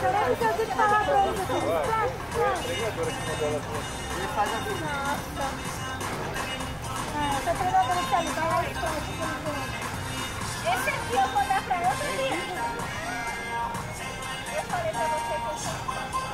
Peraí, que eu tenho que falar pra eles, eu tenho que falar. Ele faz a vida. Nossa. Ah, essa treinadora que tá ali, vai lá os pontos, por exemplo. Esse aqui eu vou dar pra ela, eu Eu falei pra você que eu sou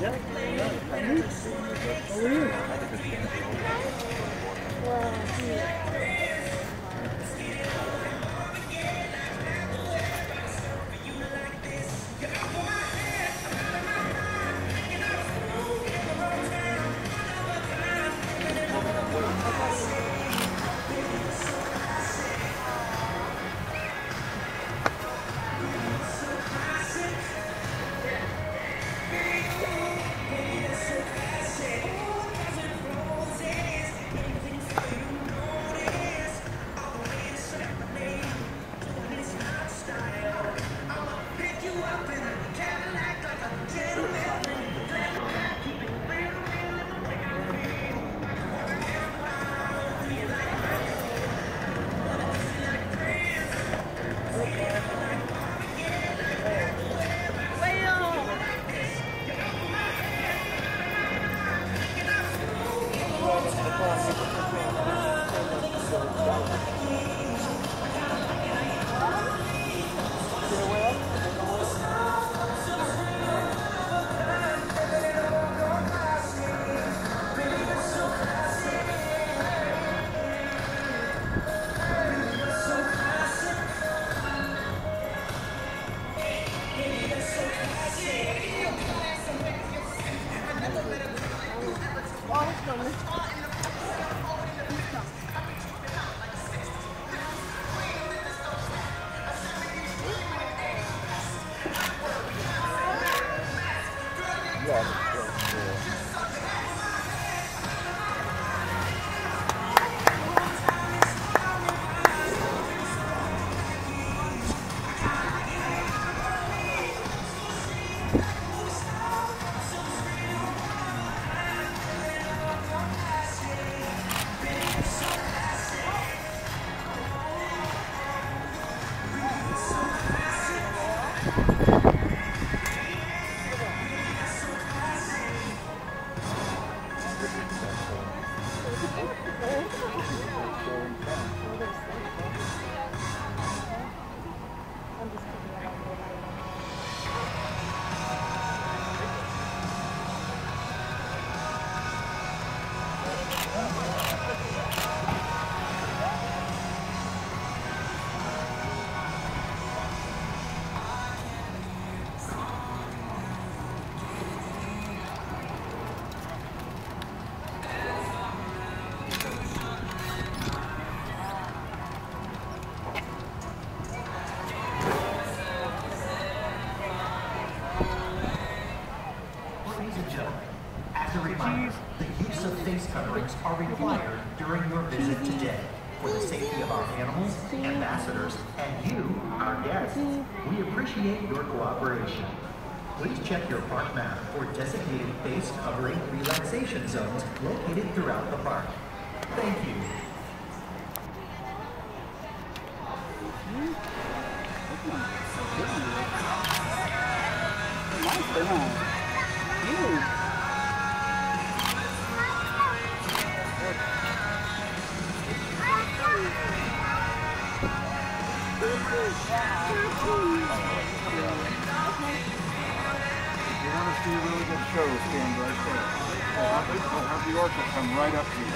Yeah. How are you? Wow. on me. Coverings are required during your visit today. For the safety of our animals, ambassadors, and you, our guests, we appreciate your cooperation. Please check your park map for designated face covering relaxation zones located throughout the park. Thank you. Mm-hmm. If you want to see a really good show, stand right there. We'll have, the- come right up to you.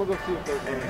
I'm gonna go see if there's any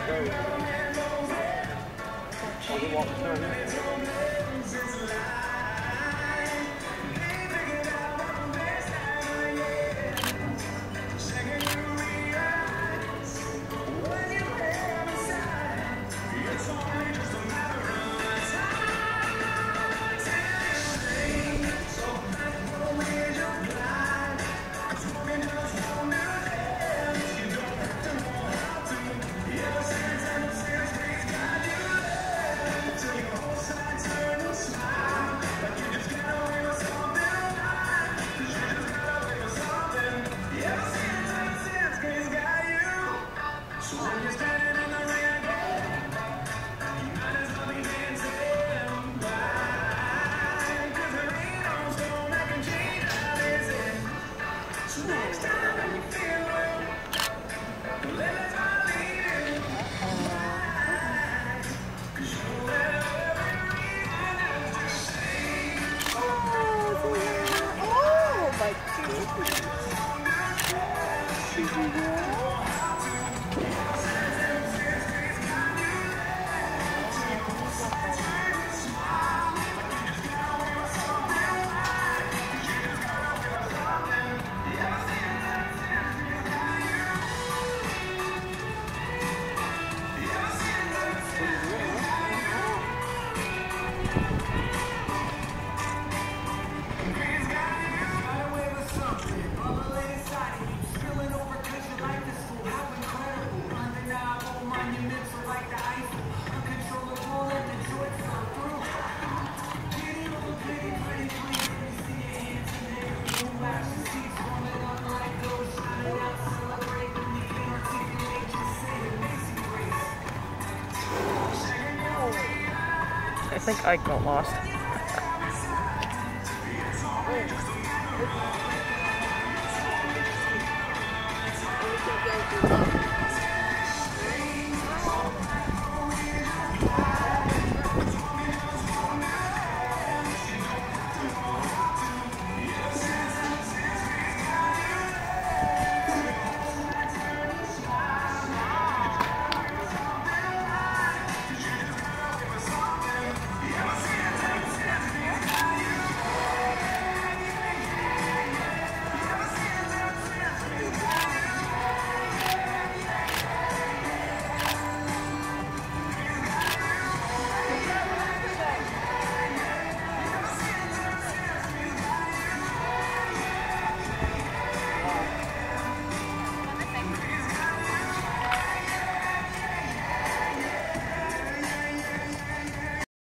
I think I got lost. Oh.